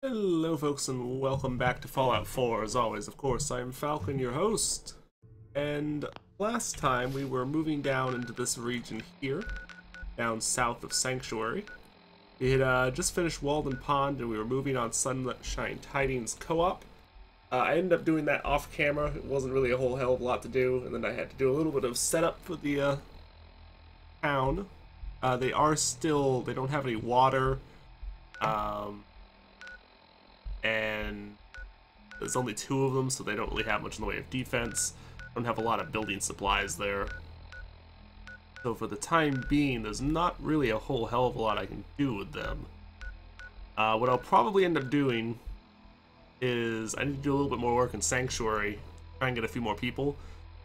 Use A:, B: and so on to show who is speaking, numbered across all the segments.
A: Hello folks and welcome back to Fallout 4 as always. Of course, I'm Falcon, your host. And last time we were moving down into this region here, down south of Sanctuary. We had uh, just finished Walden Pond and we were moving on Sunshine Tidings Co-op. Uh, I ended up doing that off camera. It wasn't really a whole hell of a lot to do, and then I had to do a little bit of setup for the uh, town. Uh, they are still, they don't have any water. Um, and there's only two of them, so they don't really have much in the way of defense. Don't have a lot of building supplies there. So for the time being, there's not really a whole hell of a lot I can do with them. Uh, what I'll probably end up doing is I need to do a little bit more work in Sanctuary, try and get a few more people,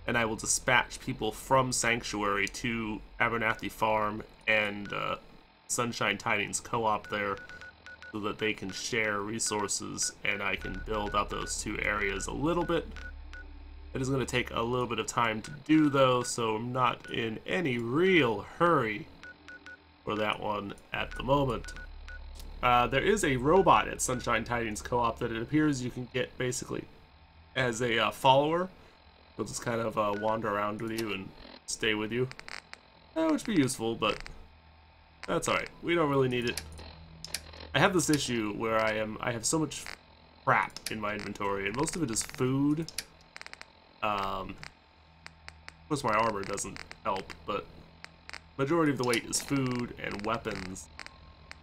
A: and I will dispatch people from Sanctuary to Abernathy Farm and uh, Sunshine Tidings Co-op there so that they can share resources and I can build up those two areas a little bit. It is going to take a little bit of time to do though, so I'm not in any real hurry for that one at the moment. Uh, there is a robot at Sunshine Tidings Co-op that it appears you can get basically as a uh, follower. He'll just kind of uh, wander around with you and stay with you. That would be useful, but that's alright. We don't really need it. I have this issue where I am I have so much crap in my inventory, and most of it is food. Um, of course, my armor doesn't help, but majority of the weight is food and weapons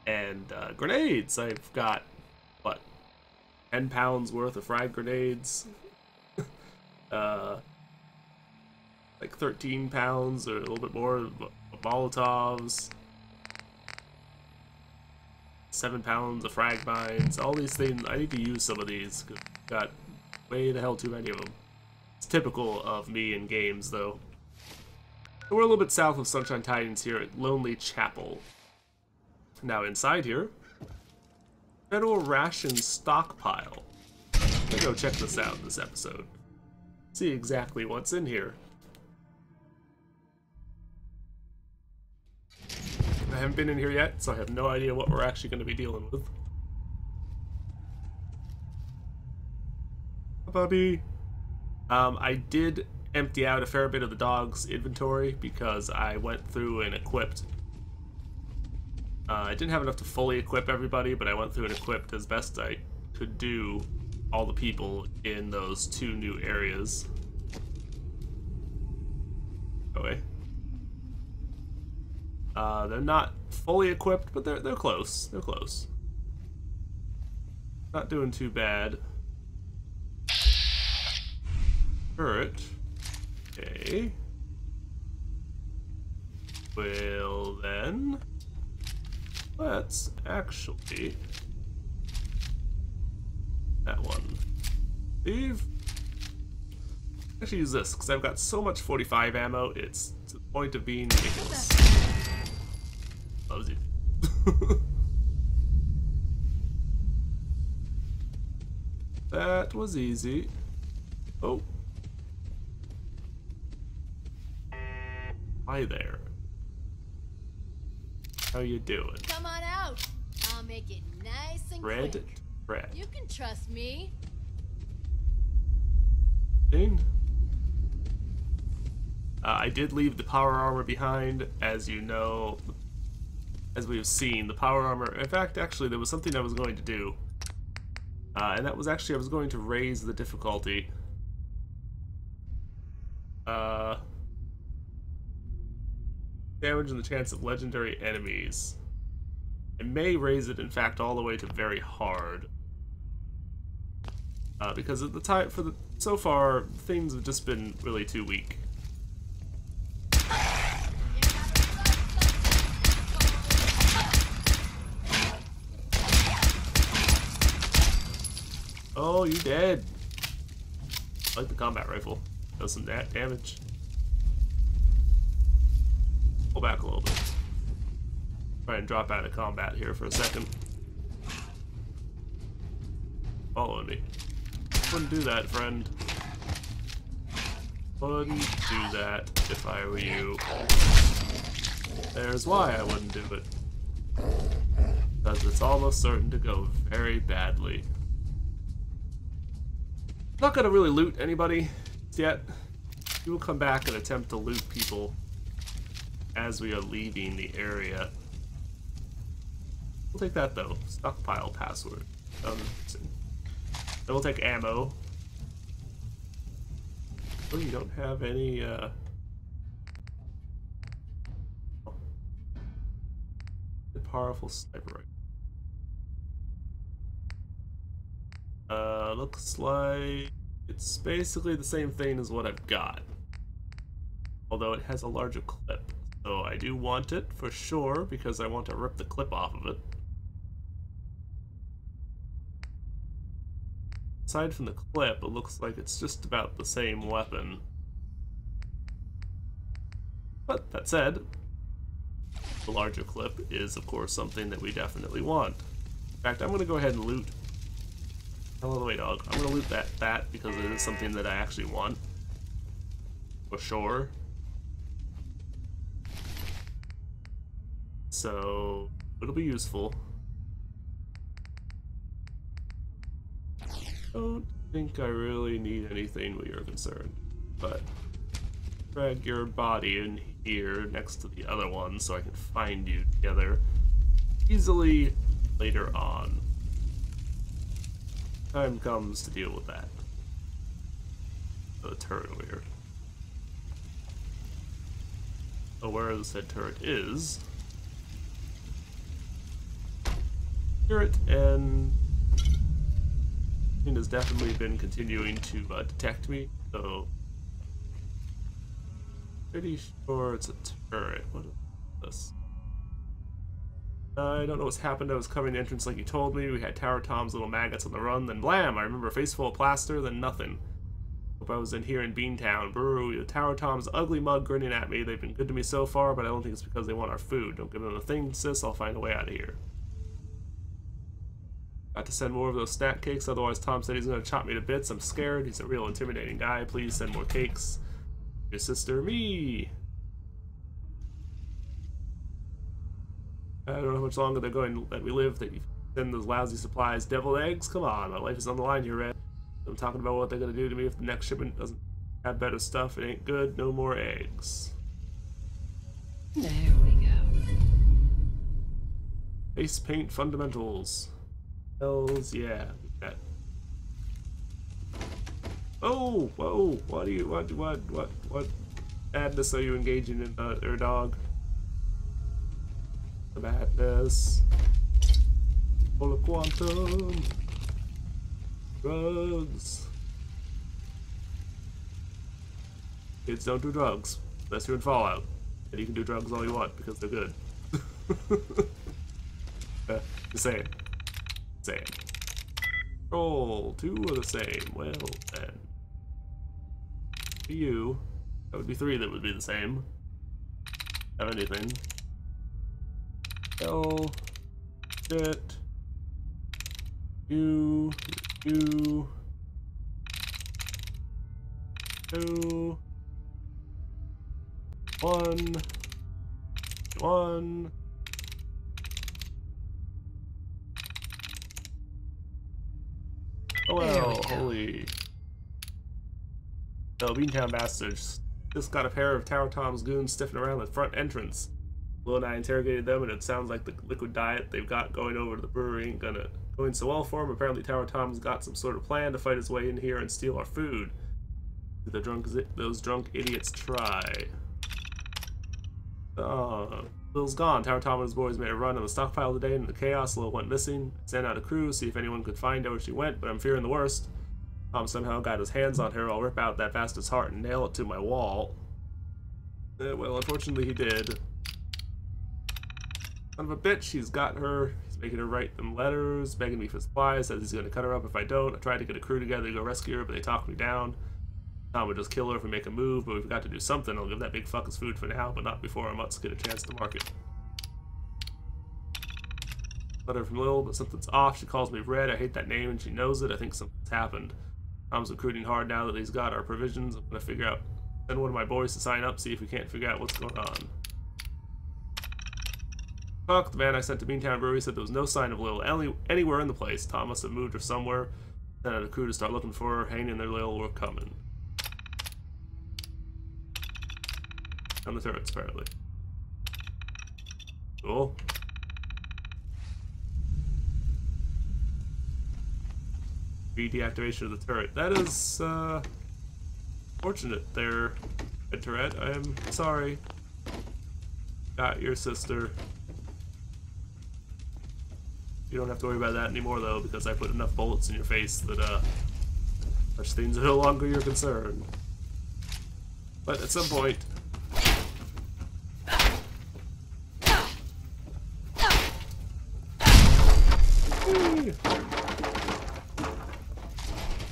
A: and uh, grenades. I've got what 10 pounds worth of frag grenades. uh, like 13 pounds or a little bit more of Molotovs seven pounds of frag mines, all these things. I need to use some of these. Got way the hell too many of them. It's typical of me in games, though. So we're a little bit south of Sunshine Tidings here at Lonely Chapel. Now inside here, Federal Ration Stockpile. I'm gonna go check this out this episode. See exactly what's in here. I haven't been in here yet, so I have no idea what we're actually going to be dealing with. Bubby. Um, I did empty out a fair bit of the dog's inventory because I went through and equipped. Uh, I didn't have enough to fully equip everybody, but I went through and equipped as best I could do all the people in those two new areas. Okay. Uh, they're not fully equipped, but they're they're close. They're close. Not doing too bad. Turret. Okay. Well then, let's actually that one. Leave. Actually use this because I've got so much 45 ammo. It's to the point of being ridiculous loves you. that was easy. Oh. Hi there. How you doing?
B: Come on out. I'll make it nice and
A: Red
B: quick.
A: bread.
B: You can trust me.
A: Ding. Uh, I did leave the power armor behind. As you know, as we have seen, the power armor... In fact, actually, there was something I was going to do. Uh, and that was actually, I was going to raise the difficulty. Uh, damage and the chance of legendary enemies. I may raise it, in fact, all the way to very hard. Uh, because at the time, for the so far, things have just been really too weak. Oh, you dead. I like the combat rifle. Does some da damage. Pull back a little bit. Try and drop out of combat here for a second. Following me. Wouldn't do that, friend. Wouldn't do that if I were you. There's why I wouldn't do it. Because it's almost certain to go very badly. Not gonna really loot anybody yet. We will come back and attempt to loot people as we are leaving the area. We'll take that though. Stockpile password. Um, then we'll take ammo. Oh, you don't have any, uh... Powerful sniper rifle. Uh, looks like it's basically the same thing as what I've got. Although it has a larger clip. So I do want it for sure because I want to rip the clip off of it. Aside from the clip, it looks like it's just about the same weapon. But that said, the larger clip is of course something that we definitely want. In fact, I'm going to go ahead and loot Hell of the way, dog. I'm gonna loot that that because it is something that I actually want. For sure. So it'll be useful. Don't think I really need anything where you're concerned, but drag your body in here next to the other one so I can find you together easily later on time comes to deal with that. The turret over here. So where the said turret is. Turret and it has definitely been continuing to uh, detect me, so pretty sure it's a turret. What is this? I don't know what's happened. I was covering the entrance like you told me. We had Tower Tom's little maggots on the run. Then blam! I remember a face full of plaster. Then nothing. Hope I was in here in Beantown. Brewery. The Tower Tom's ugly mug grinning at me. They've been good to me so far, but I don't think it's because they want our food. Don't give them a thing, sis. I'll find a way out of here. Got to send more of those snack cakes. Otherwise, Tom said he's to chop me to bits. I'm scared. He's a real intimidating guy. Please send more cakes. Your sister, me. I don't know how much longer they're going to let me live. That you send those lousy supplies. Deviled eggs? Come on, my life is on the line here, Red. I'm talking about what they're going to do to me if the next shipment doesn't have better stuff. It ain't good. No more eggs.
B: There we go.
A: Face paint fundamentals. Hells yeah. That. Oh, whoa! What are you? What? What? What? What? Madness are you engaging in, uh, there, dog? The madness. Full of quantum. Drugs. Kids don't do drugs. Unless you're in Fallout. And you can do drugs all you want because they're good. uh, just saying. Saying. Roll. Two are the same. Well then. For you. That would be three that would be the same. Have anything. L shit you you two one one Oh well, holy. No, Beantown bastards. Just got a pair of Tower Tom's goons stiffing around the front entrance. Will and I interrogated them, and it sounds like the liquid diet they've got going over to the brewery ain't gonna going so well for him. Apparently, Tower Tom's got some sort of plan to fight his way in here and steal our food. The drunk those drunk idiots try? Uh, Bill's gone. Tower Tom and his boys made a run on the stockpile today, and in the chaos, Lil went missing. I sent out a crew, see if anyone could find out where she went, but I'm fearing the worst. Tom somehow got his hands on her. I'll rip out that bastard's heart and nail it to my wall. Uh, well, unfortunately, he did. Son of a bitch, he's got her. He's making her write them letters, begging me for supplies, says he's going to cut her up if I don't. I tried to get a crew together to go rescue her, but they talked me down. Tom would just kill her if we make a move, but we've got to do something. I'll give that big fuck his food for now, but not before our mutts get a chance to market. Letter from Lil, but something's off. She calls me Red. I hate that name, and she knows it. I think something's happened. Tom's recruiting hard now that he's got our provisions. I'm gonna figure out, send one of my boys to sign up, see if we can't figure out what's going on. Talk, the man I sent to Beantown Brewery said there was no sign of Lil any, anywhere in the place. Tom must have moved her somewhere. Sent out a crew to start looking for her. Hanging in there, Lil, we're coming. On the turrets, apparently. Cool. Deactivation of the turret. That is, uh, fortunate there, Ed Turret. I am sorry. Got your sister. You don't have to worry about that anymore, though, because I put enough bullets in your face that, uh, such things are no longer your concern. But at some point...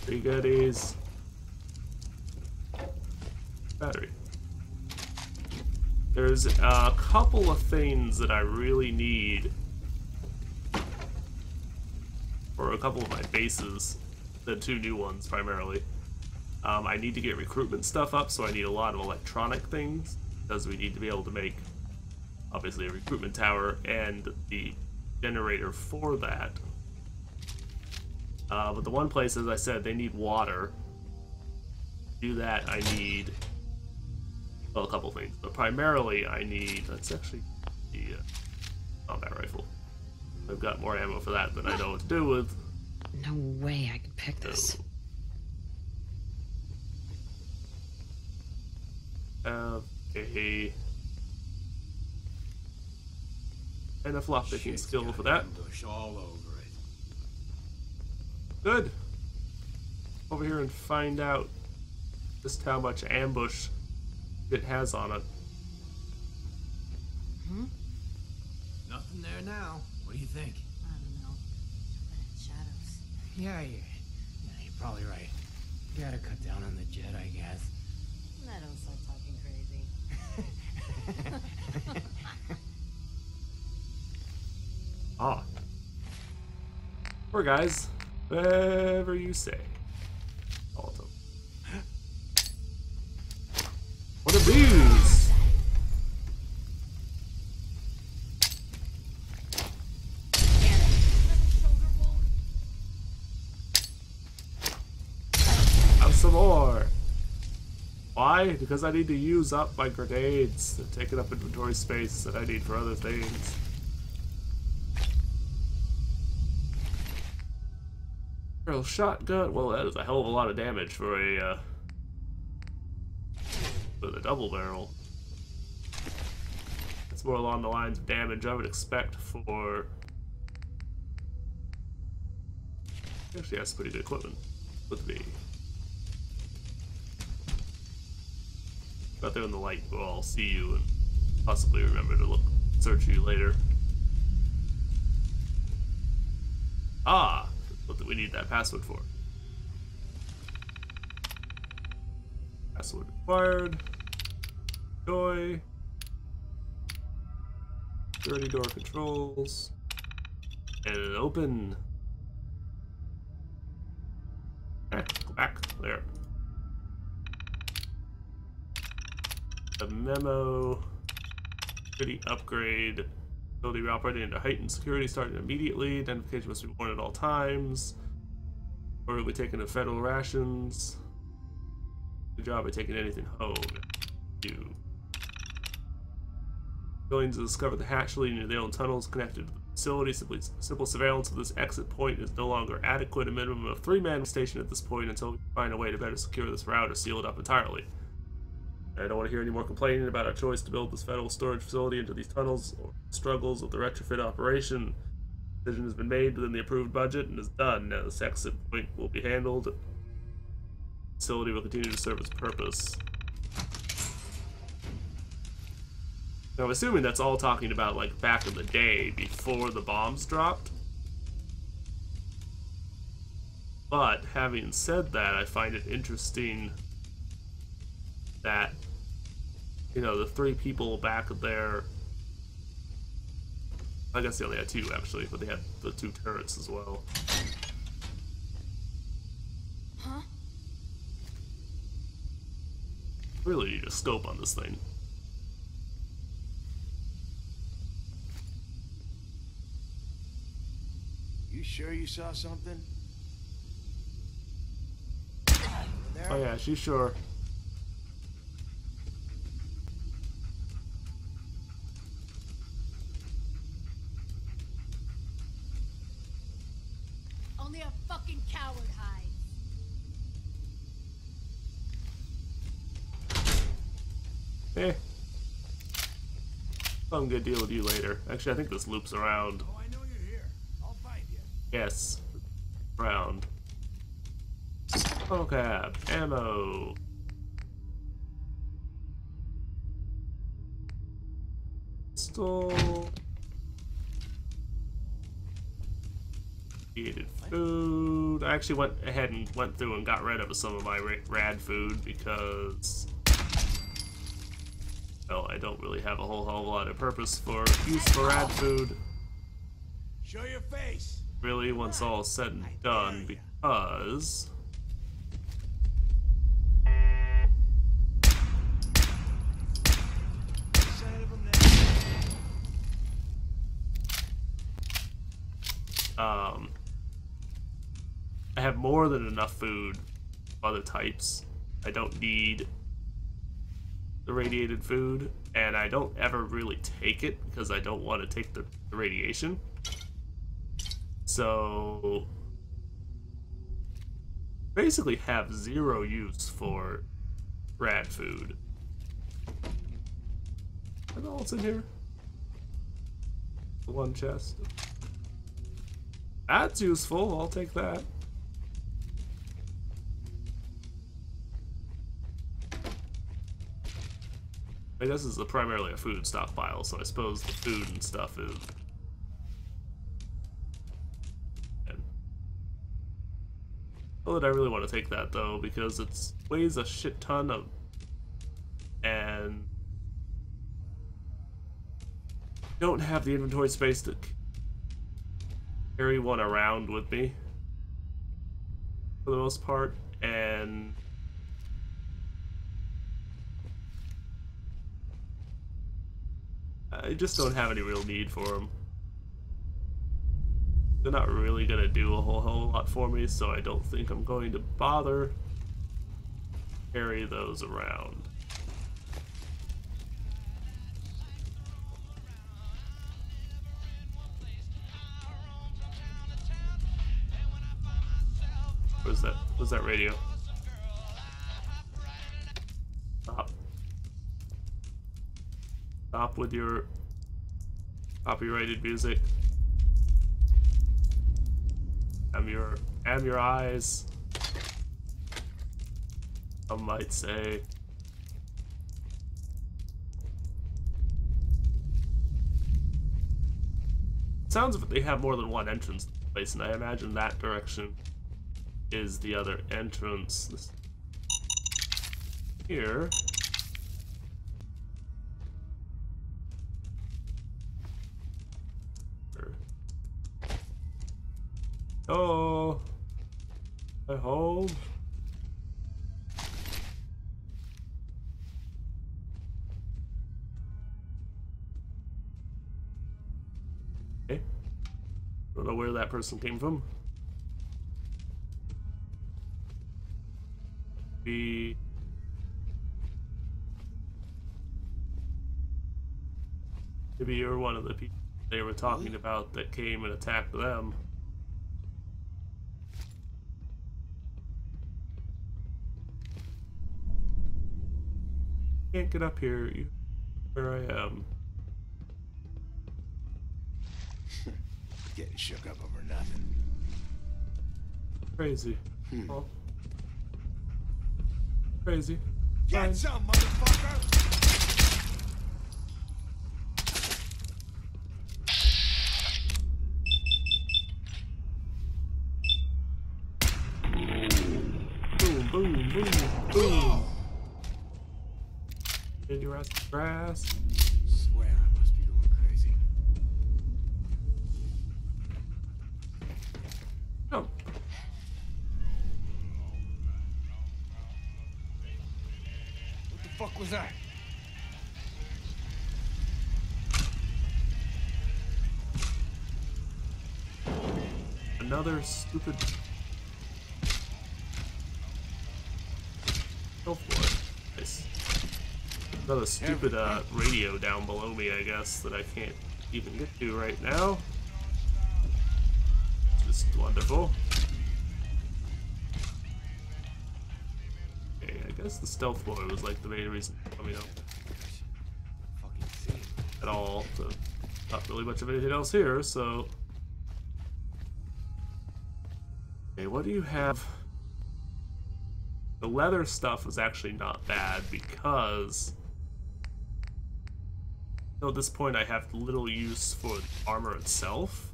A: Three goodies. Battery. There's a couple of things that I really need for a couple of my bases, the two new ones primarily. Um, I need to get recruitment stuff up, so I need a lot of electronic things, because we need to be able to make, obviously, a recruitment tower and the generator for that. Uh, but the one place, as I said, they need water. To do that, I need well, a couple things, but primarily I need. That's actually the uh, combat rifle. I've got more ammo for that than I know what to do with.
B: No way I can pick this.
A: So. Okay. And a flop picking skill for that.
C: all over it.
A: Good. Over here and find out just how much ambush it has on it.
B: Hmm?
C: Nothing there now. What do you think?
B: I don't know. Shadows.
C: Yeah, you, yeah, you're probably right. You Gotta cut down on the jet, I guess.
B: I don't start talking crazy.
A: Ah. Poor guys. Whatever you say. All of them. What a booze! Why? Because I need to use up my grenades. They're taking up inventory space that I need for other things. Barrel shotgun. Well, that is a hell of a lot of damage for a uh, with a double barrel. It's more along the lines of damage I would expect for. Actually, that's pretty good equipment with me. Out there in the light, we'll all see you and possibly remember to look, search you later. Ah, what do we need that password for? Password required. Joy. Dirty door controls. And open. Back, back, there. The memo. Security upgrade. Ability to operate into heightened security starting immediately. Identification must be worn at all times. Or will be taken federal rations. Good job by taking anything home. You. Going to discover the hatch leading to the own tunnels connected to the facility. Simply, simple surveillance of this exit point is no longer adequate. A minimum of three men stationed at this point until we find a way to better secure this route or seal it up entirely. I don't want to hear any more complaining about our choice to build this federal storage facility into these tunnels or struggles with the retrofit operation. Decision has been made within the approved budget and is done. Now this exit point will be handled. The facility will continue to serve its purpose. Now I'm assuming that's all talking about like back in the day before the bombs dropped. But having said that, I find it interesting that you know, the three people back there. I guess they only had two actually, but they had the two turrets as well.
B: Huh?
A: Really need a scope on this thing.
D: You sure you saw something?
A: Oh yeah, she's sure. Eh. Some good deal with you later. Actually, I think this loops around.
D: Oh, I know you're here. I'll find you.
A: Yes. Round. Okay, ammo. Pistol. Created food. I actually went ahead and went through and got rid of some of my rad food because well, I don't really have a whole hell of a lot of purpose for use for rad food
D: Show your face.
A: really once all is said and done because
D: Sign of him now.
A: um I have more than enough food of other types. I don't need the radiated food and I don't ever really take it because I don't want to take the, the radiation. So basically have zero use for rad food. That all that's in here? One chest. That's useful, I'll take that. I guess this is a primarily a food stockpile, so I suppose the food and stuff is. And- Well, I really want to take that though because it weighs a shit ton of, and don't have the inventory space to carry one around with me for the most part, and I just don't have any real need for them. They're not really gonna do a whole a lot for me, so I don't think I'm going to bother carry those around. What's that? What's that radio? Stop. Stop with your copyrighted music. I'm your am your eyes. Some might say. Sounds it they have more than one entrance to the place, and I imagine that direction is the other entrance. Here. I hold. Okay. Eh? Don't know where that person came from. Be. Maybe you're one of the people they were talking about that came and attacked them. Can't get up here. You, where I am.
D: Getting shook up over nothing.
A: Crazy. Oh. Crazy.
D: Get
A: Fine.
D: some, motherfucker!
A: In you to grass.
D: Swear I must be going crazy.
A: Jump.
D: What the fuck was that?
A: another stupid Another stupid uh, radio down below me, I guess, that I can't even get to right now. Just wonderful. Okay, I guess the stealth boy was like the main reason coming up at all. So not really much of anything else here, so. Okay, what do you have? The leather stuff was actually not bad because at this point I have little use for the armor itself.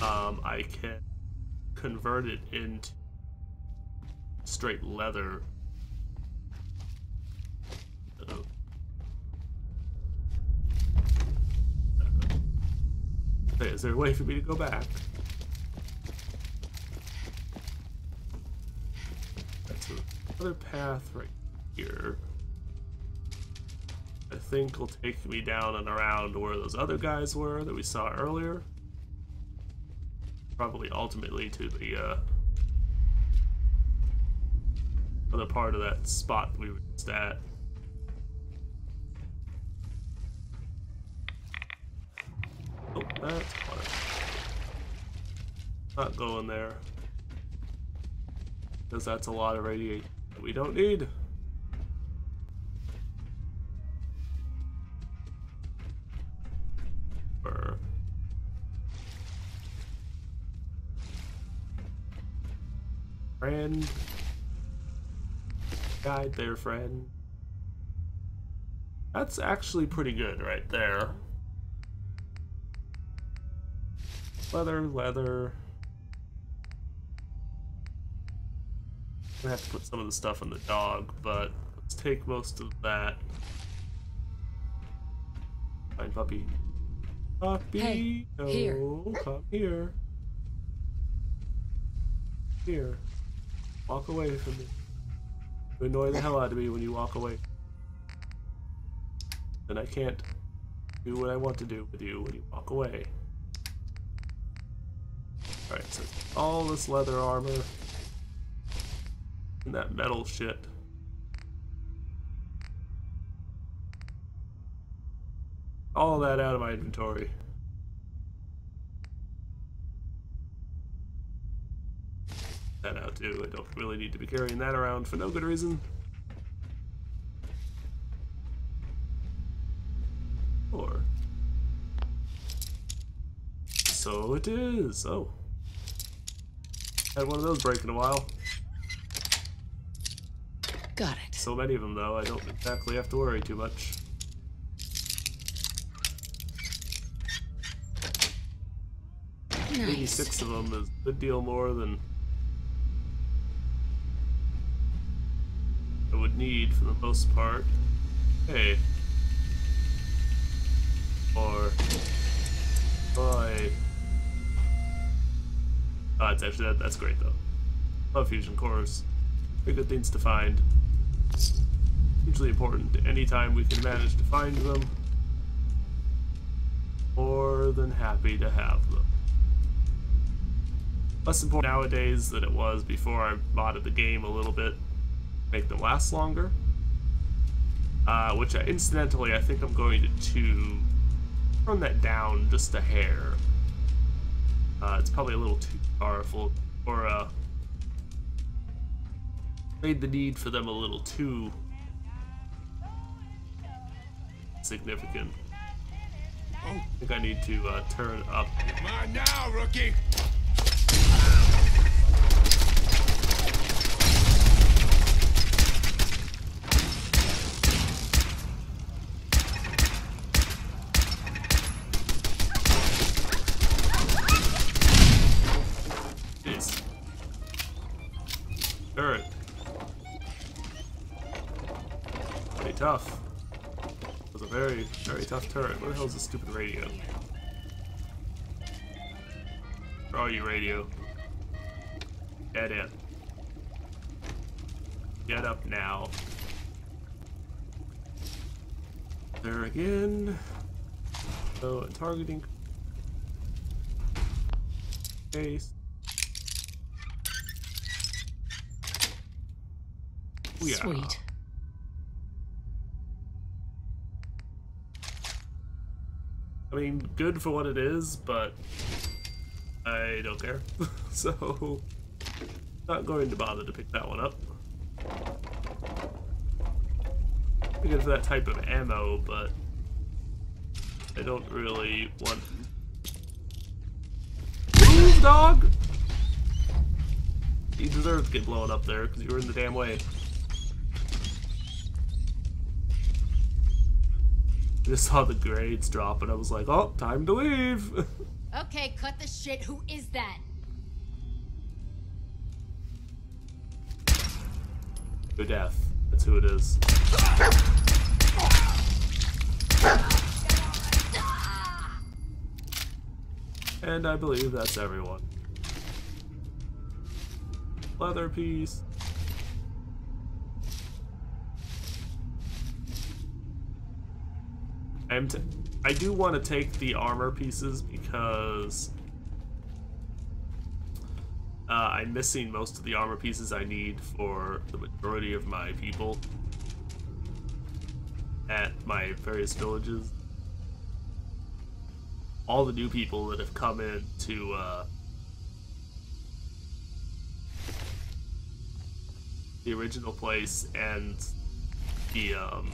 A: Um, I can convert it into straight leather. Uh, Okay, is there a way for me to go back? That's another path right here. I think will take me down and around where those other guys were that we saw earlier. Probably ultimately to the uh, other part of that spot we were just at. Oh, that's fine. Not going there. Because that's a lot of radiation we don't need. Friend. Guide there, friend. That's actually pretty good right there. Leather, leather. Gonna have to put some of the stuff on the dog, but let's take most of that. Fine, puppy. Puppy,
B: Hey,
A: no,
B: here.
A: come here. Here. Walk away from me. You annoy the hell out of me when you walk away. And I can't do what I want to do with you when you walk away. Alright, so all this leather armor and that metal shit. All that out of my inventory. That out too. I don't really need to be carrying that around for no good reason. Or so it is. Oh. Had one of those break in a while.
B: Got it.
A: So many of them, though, I don't exactly have to worry too much.
B: Nice.
A: 86 of them is a good deal more than need for the most part. Hey. Or. Boy. Oh, ah, it's actually, that, that's great though. Love fusion cores. Very good things to find. Hugely important anytime we can manage to find them. More than happy to have them. Less important nowadays than it was before I modded the game a little bit. Make them last longer. Uh, which, I, incidentally, I think I'm going to, to turn that down just a hair. Uh, it's probably a little too powerful, or uh, made the need for them a little too significant. I think I need to uh, turn up.
D: Come on now, rookie!
A: Turret. Where the hell is this stupid radio? Where are you, radio? Dead end. Get up now. There again. So, targeting yeah.
B: Sweet.
A: I mean, good for what it is, but I don't care. so, not going to bother to pick that one up. Good for that type of ammo, but I don't really want. Move, dog! You deserve to get blown up there because you were in the damn way. I just saw the grades drop and I was like, oh, time to leave.
E: Okay, cut the shit. Who is that?
A: Good death. That's who it is. And I believe that's everyone. Leather piece. I'm t I do want to take the armor pieces because uh, I'm missing most of the armor pieces I need for the majority of my people at my various villages. All the new people that have come in to uh, the original place and the um,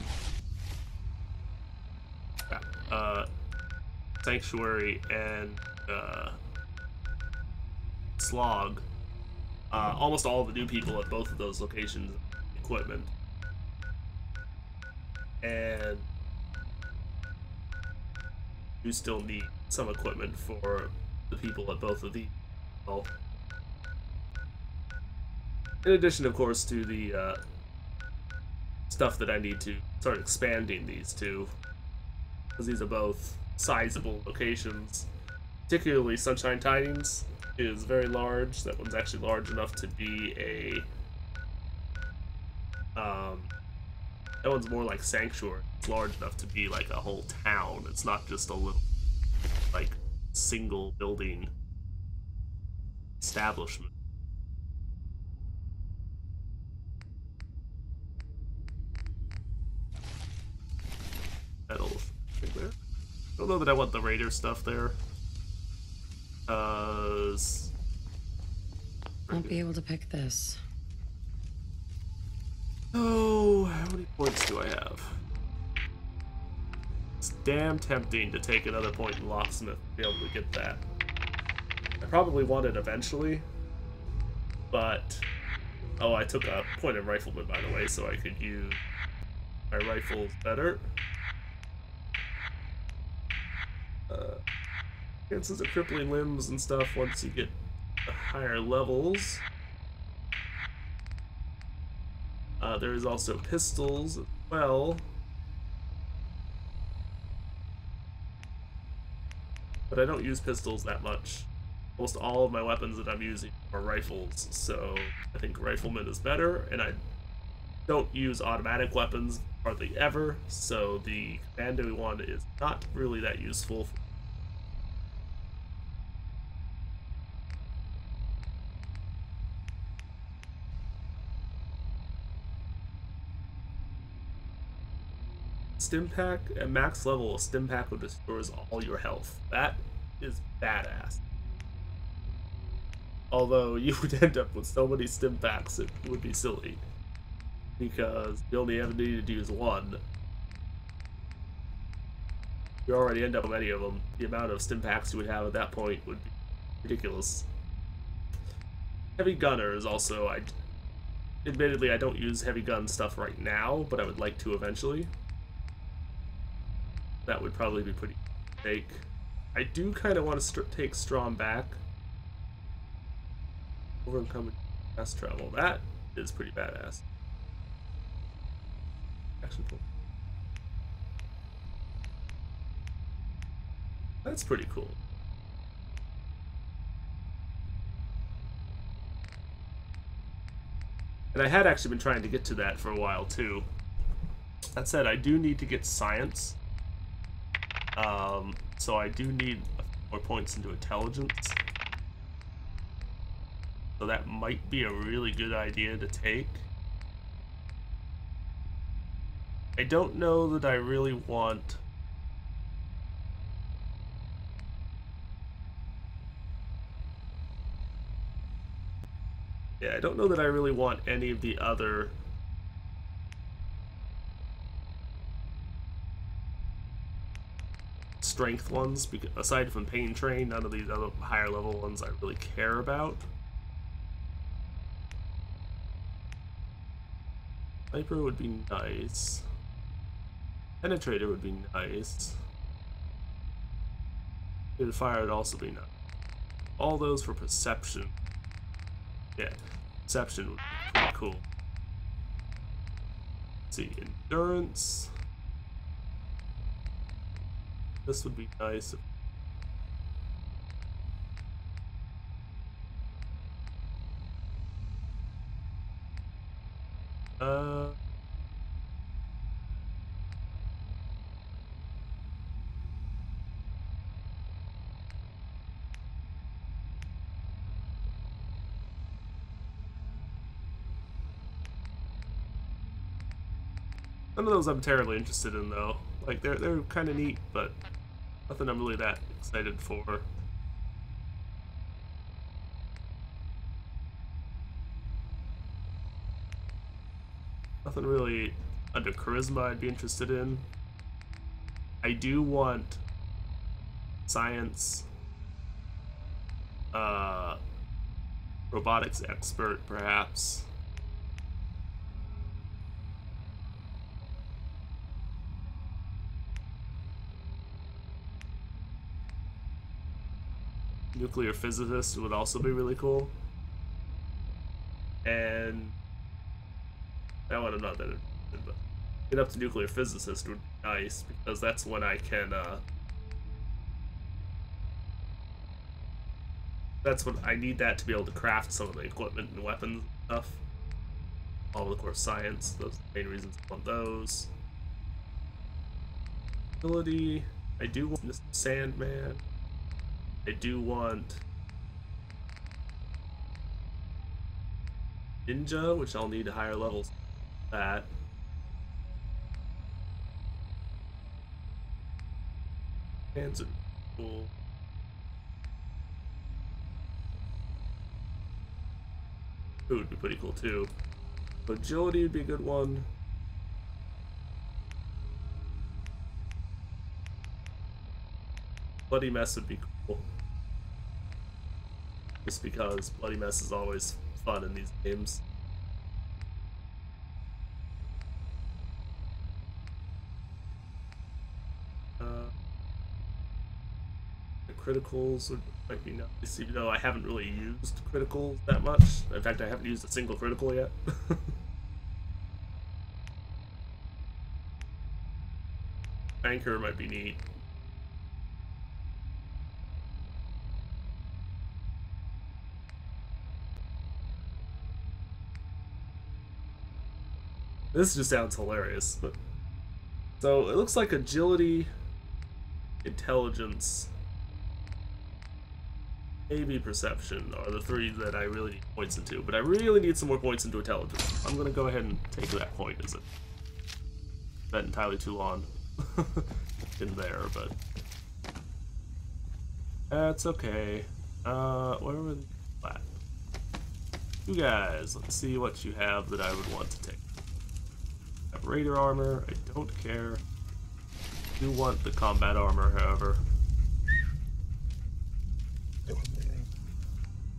A: uh, sanctuary and uh, slog. Uh, almost all the new people at both of those locations equipment and you still need some equipment for the people at both of these. Well, in addition, of course, to the uh, stuff that I need to start expanding these to, because these are both sizable locations. Particularly Sunshine Tidings is very large. That one's actually large enough to be a. Um, that one's more like Sanctuary. It's large enough to be like a whole town. It's not just a little, like, single building establishment. Don't know that I want the Raider stuff there. Uh,
B: Won't be able to pick this.
A: Oh, how many points do I have? It's damn tempting to take another point in Locksmith to be able to get that. I probably want it eventually, but... Oh, I took a point in Rifleman, by the way, so I could use my rifles better. Uh, chances of crippling limbs and stuff once you get to higher levels. Uh, there is also pistols as well. But I don't use pistols that much. Most all of my weapons that I'm using are rifles, so I think rifleman is better, and I don't use automatic weapons hardly ever, so the commando one is not really that useful. Stim pack at max level, a stim pack will restores all your health. That is badass. Although you would end up with so many stim packs, it would be silly because you only ever needed to use one. You already end up with many of them. The amount of stim packs you would have at that point would be ridiculous. Heavy gunner is also, I admittedly I don't use heavy gun stuff right now, but I would like to eventually. That would probably be pretty fake. I do kind of want to take Strong Back. Overcoming fast travel. That is pretty badass. Action point. That's pretty cool. And I had actually been trying to get to that for a while too. That said, I do need to get science. Um, so I do need more points into intelligence. So that might be a really good idea to take. I don't know that I really want Yeah, I don't know that I really want any of the other strength ones, because aside from Pain Train, none of these other higher level ones I really care about. Sniper would be nice. Penetrator would be nice. Good fire would also be nice. All those for perception. Yeah, perception would be pretty cool. Let's see, endurance. This would be nice. Uh. None of those I'm terribly interested in though. Like they're they're kind of neat, but nothing I'm really that excited for. Nothing really under charisma I'd be interested in. I do want science, uh, robotics expert perhaps. Nuclear physicist would also be really cool. And that one I'm not that interested, but get up to nuclear physicist would be nice because that's when I can. Uh, that's when I need that to be able to craft some of the equipment and weapons and stuff. All of course science. Those are the main reasons I want those. Ability. I do want this Sandman. I do want Ninja, which I'll need higher levels that. Hands cool. Food would be pretty cool too. Agility would be a good one. Bloody Mess would be cool. Just because Bloody Mess is always fun in these games. Uh, the criticals would, might be nice, even though I haven't really used criticals that much. In fact, I haven't used a single critical yet. Anchor might be neat. This just sounds hilarious, but so it looks like agility, intelligence, maybe perception are the three that I really need points into. But I really need some more points into intelligence. I'm gonna go ahead and take that point. Is it? That entirely too long in there, but that's okay. Uh, where were the flat? You guys, let's see what you have that I would want to take. Raider armor, I don't care. I do want the combat armor, however.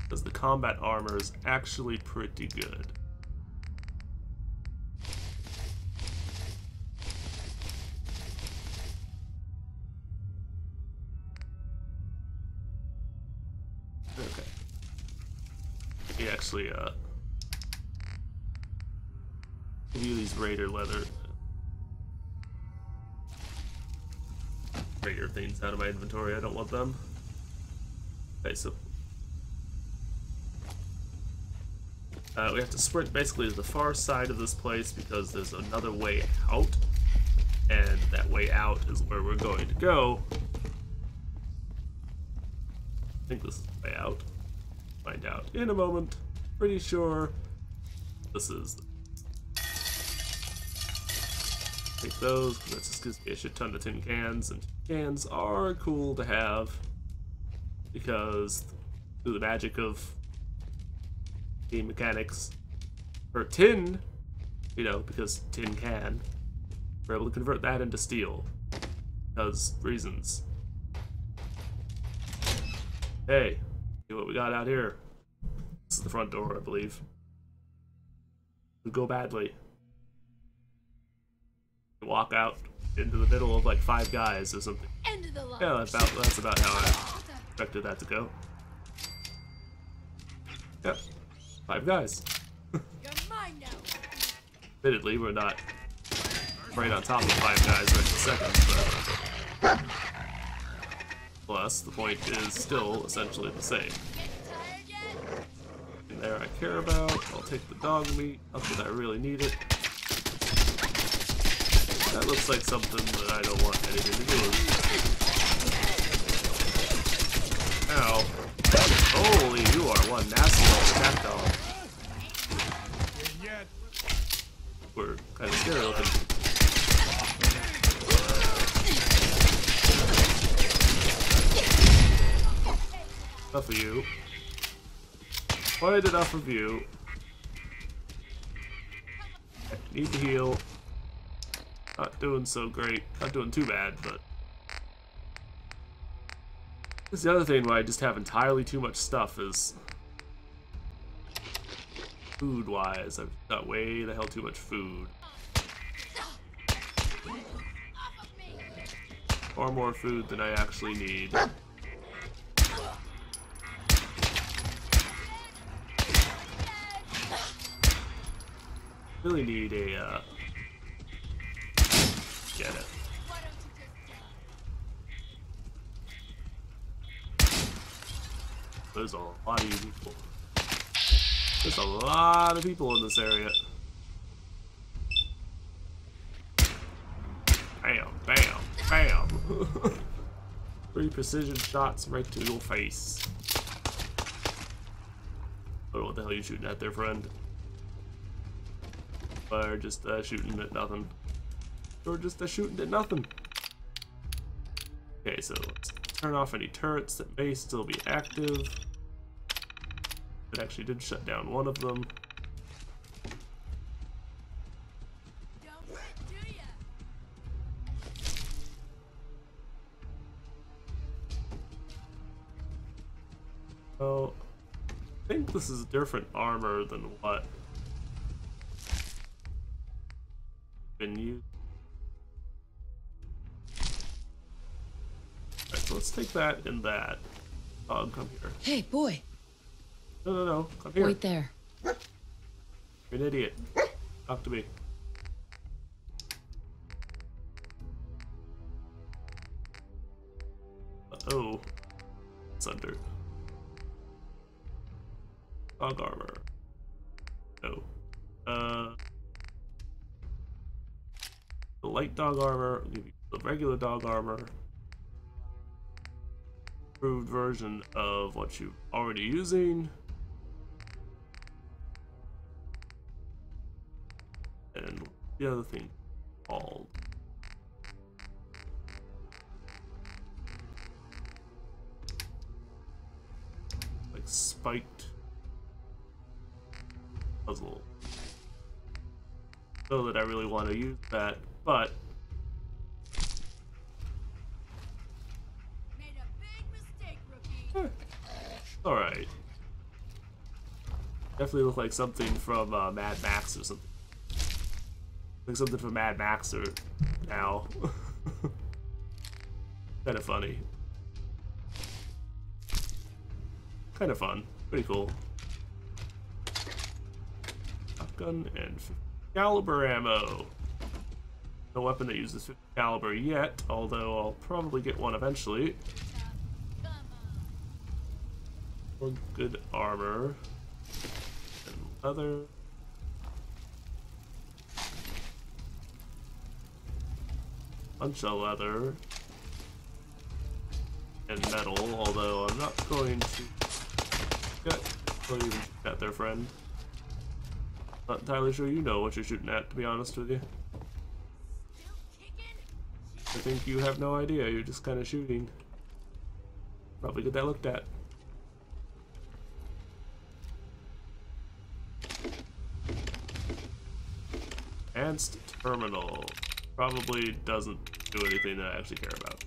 A: Because the combat armor is actually pretty good. Okay. He actually, uh, these raider leather raider things out of my inventory. I don't want them. Okay, so uh, we have to sprint basically to the far side of this place because there's another way out, and that way out is where we're going to go. I think this is the way out. Find out in a moment. pretty sure this is. Take those, 'cause that just gives me a shit ton of tin cans, and tin cans are cool to have because through the magic of game mechanics, for tin, you know, because tin can, we're able to convert that into steel because reasons. Hey, see what we got out here. This is the front door, I believe. Could go badly. Walk out into the middle of like five guys or something.
E: End of the line.
A: Yeah, that's about that's about how I expected that to go. Yep, five guys.
E: You're mine now.
A: Admittedly, we're not right on top of five guys right this second, but plus the point is still essentially the same.
E: Getting tired yet?
A: In there I care about. I'll take the dog meat. Not that I really need it. That looks like something that I don't want anything to do with. Ow. Holy, you are one nasty little cat dog. We're kind of scary looking. Enough of you. Quite enough of you. Need to heal. Not doing so great. Not doing too bad, but. This is the other thing where I just have entirely too much stuff is. Food wise, I've got way the hell too much food. Far more food than I actually need. Really need a, uh... There's a lot of people. There's a lot of people in this area. Bam, bam, bam. Three precision shots right to your face. I don't know what the hell you shooting at there, friend. Or just uh, shooting at nothing. Or just uh, shooting at nothing. Okay, so let's turn off any turrets that may still be active. It actually did shut down one of them. Oh, I think this is a different armor than what been used. Take that and that. Dog, come here.
B: Hey, boy.
A: No, no, no, come here.
B: Wait there.
A: You're an idiot. Talk to me. Uh-oh. It's under. Dog armor. No. Uh... The light dog armor, I'll give you the regular dog armor. Improved version of what you're already using. and the other thing called like spiked puzzle so that I really want to use that but all right definitely look like something from uh, Mad Max or something like something from Mad Max or now. kind of funny. Kind of fun. Pretty cool. Shotgun and 50 caliber ammo. No weapon that uses 50 caliber yet, although I'll probably get one eventually.
E: On.
A: Good armor. And leather. Bunch of leather. And metal, although I'm not going to get Don't even at their friend. Not entirely sure you know what you're shooting at, to be honest with you. I think you have no idea, you're just kind of shooting. Probably get that looked at. Advanced terminal. Probably doesn't do anything that I actually care about.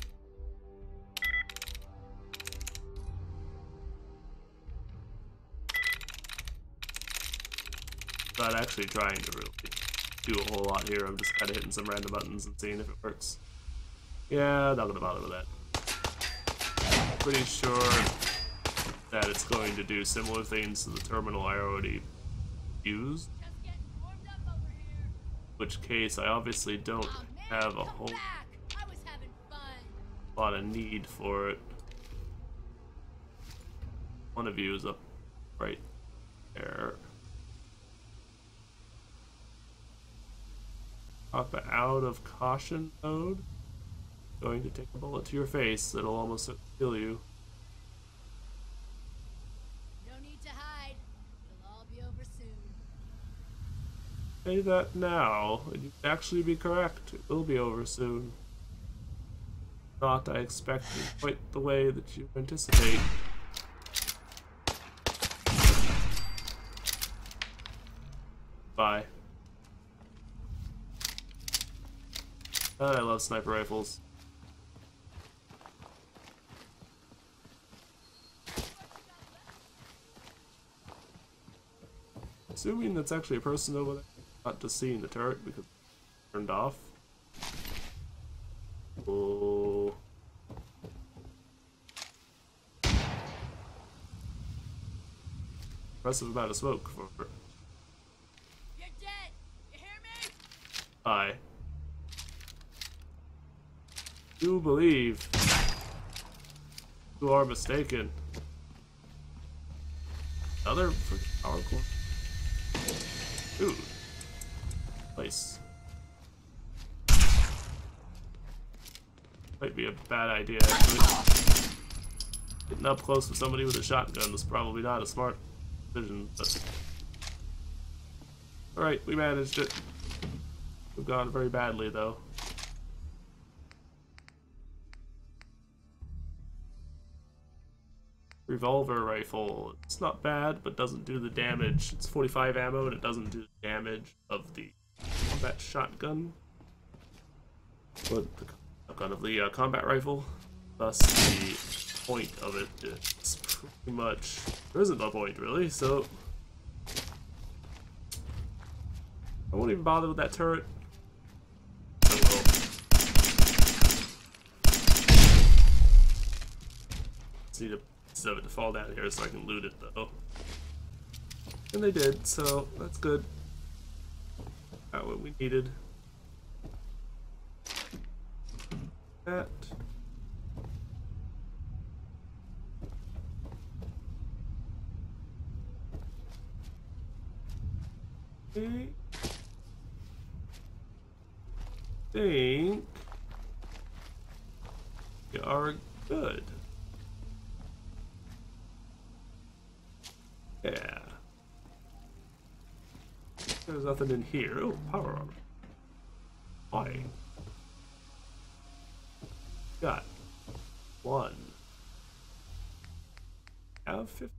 A: Not actually trying to really do a whole lot here. I'm just kind of hitting some random buttons and seeing if it works. Yeah, not gonna bother with that. Pretty sure that it's going to do similar things to the terminal I already used.
E: Just getting warmed up over here.
A: Which case I obviously don't
E: oh, man,
A: have a whole
E: back. I was having fun.
A: lot of need for it. One of you is up right there. Up out of caution mode. Going to take a bullet to your face that'll almost kill you.
E: No need to hide. It'll all be over soon.
A: Say that now, and you'd actually be correct. It will be over soon. Not, I expect, quite the way that you anticipate. Bye. Oh, I love sniper rifles. Assuming that's actually a person over there, not just seeing the turret because turned off. Oh. Impressive amount of smoke for
E: You're dead. You hear me?
A: I do believe you are mistaken. Another power core. Dude. Nice. Might be a bad idea, actually. Getting up close with somebody with a shotgun was probably not a smart decision, but... Alright, we managed it. We've gone very badly, though. Revolver rifle. It's not bad, but doesn't do the damage. It's 45 ammo, and it doesn't do the damage of the combat shotgun. But the shotgun of the uh, combat rifle. Thus, the point of it is pretty much... There isn't a point, really, so... I won't even bother with that turret. Need a piece of it to fall down here so I can loot it though. And they did, so that's good. Got what we needed. That. Okay. think we are good. Yeah. There's nothing in here. Oh, power armor. Why? Got one. Have 50.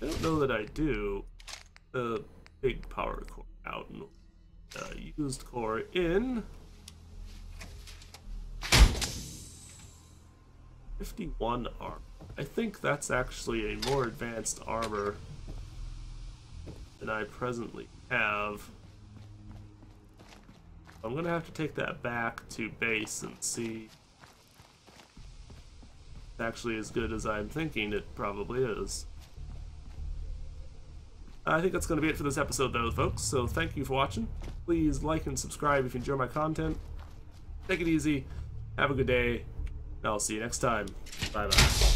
A: I don't know that I do. The big power core out and uh, used core in. 51 armor. I think that's actually a more advanced armor than I presently have. I'm gonna have to take that back to base and see it's actually as good as I'm thinking it probably is. I think that's going to be it for this episode, though, folks. So thank you for watching. Please like and subscribe if you enjoy my content. Take it easy. Have a good day. And I'll see you next time. Bye bye.